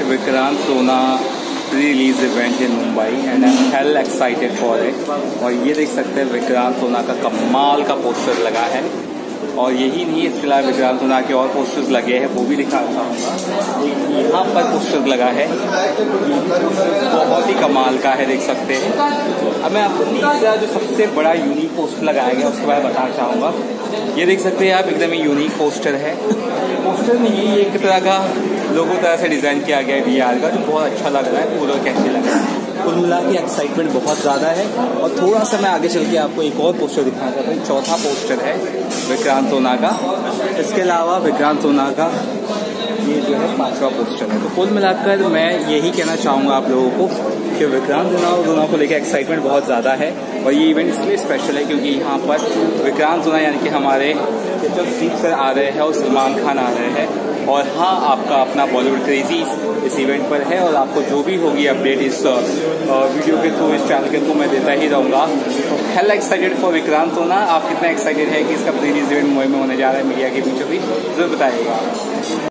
at Vikrant Sona pre-release event in Mumbai and I'm hell excited for it. और ये देख सकते हैं विक्रांत सोना का कमाल का पोस्टर लगा है और यही नहीं, इसके अलावा विक्रांत सोना के और पोस्टर्स लगे हैं, वो भी दिखा चाहूँगा यहाँ पर पोस्टर लगा है। बहुत ही कमाल का है, देख सकते हैं। अब मैं आपको तीसरा जो सबसे बड़ा यूनिक पोस्टर लगाया गया, उसके बारे में बताना चाहूँगा। ये देख सकते हैं आप, एकदम ही यूनिक पोस्टर है। पोस्टर में ये एक तरह का लोगों तरह से डिज़ाइन किया गया है वी का, जो बहुत अच्छा लग रहा है, पूरा कैसे लग रहा है। कुल मिला के एक्साइटमेंट बहुत ज़्यादा है। और थोड़ा सा मैं आगे चल के आपको एक और पोस्टर दिखाना चाहता हूँ चौथा पोस्टर है, विक्रांत सोना का। इसके अलावा विक्रांत सोना का जो है पोस्टर है। तो कुल मिलाकर मैं यही कहना चाहूँगा आप लोगों को कि विक्रांत सोना और दोनों को लेकर एक्साइटमेंट बहुत ज़्यादा है और ये इवेंट इसलिए स्पेशल है क्योंकि यहाँ पर विक्रांत सोना यानी कि हमारे जब सीट पर आ रहे हैं और सलमान खान आ रहे हैं और हाँ आपका अपना बॉलीवुड क्रेजी इस इवेंट पर है और आपको जो भी होगी अपडेट इस वीडियो के थ्रू इस चैनल के थ्रू मैं देता ही रहूँगा। तो हेल एक्साइटेड फॉर विक्रांत होना। आप कितना एक्साइटेड है कि इसका प्रीवियस इवेंट मुंबई में होने जा रहा है मीडिया के बीचों बीच ज़रूर बताइएगा।